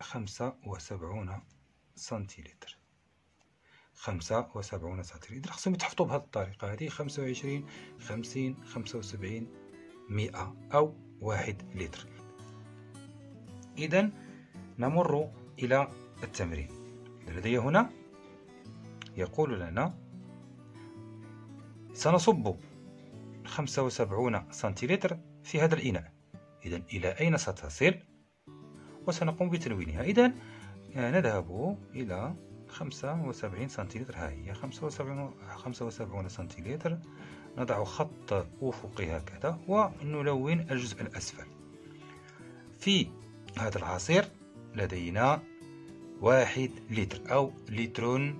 خمسة وسبعون سنتيلتر. خمسة وسبعون سنتيلتر. خصهم يتحفظوا بهذه الطريقة. هذه خمسة وعشرين خمسين خمسة وسبعين مئة أو واحد لتر. إذا نمر إلى التمرين. لدي هنا يقول لنا سنصب خمسة وسبعون سنتيلتر في هذا الإناء. إذا إلى أين ستصل؟ وسنقوم بتلوينها. إذا نذهب إلى خمسة وسبعين سنتيلتر ها هي خمسة وسبعون, خمسة وسبعون سنتيلتر نضع خط أفقي هكذا ونلون الجزء الأسفل. في هذا العصير لدينا واحد لتر أو لتر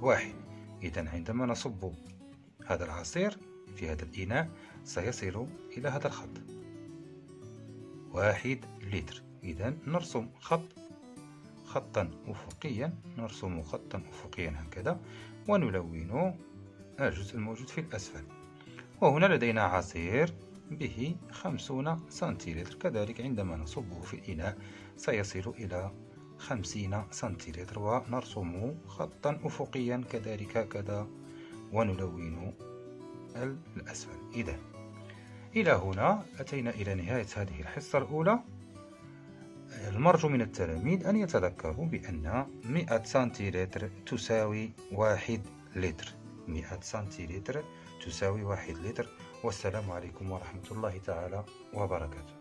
واحد. إذا عندما نصب هذا العصير في هذا الإناء سيصل إلى هذا الخط. واحد لتر. إذا نرسم خط خطا أفقيا نرسم خطا أفقيا هكذا ونلون الجزء الموجود في الأسفل. وهنا لدينا عصير به خمسون سنتيلتر كذلك عندما نصبه في الإناء سيصل إلى خمسين سنتيلتر ونرسم خطا أفقيا. كذلك هكذا ونلون الأسفل. إذا إلى هنا أتينا إلى نهاية هذه الحصة الأولى. المرجو من التلاميذ أن يتذكروا بأن 100 سنتيلتر تساوي واحد لتر. 100 سنتيلتر تساوي واحد لتر. والسلام عليكم ورحمة الله تعالى وبركاته.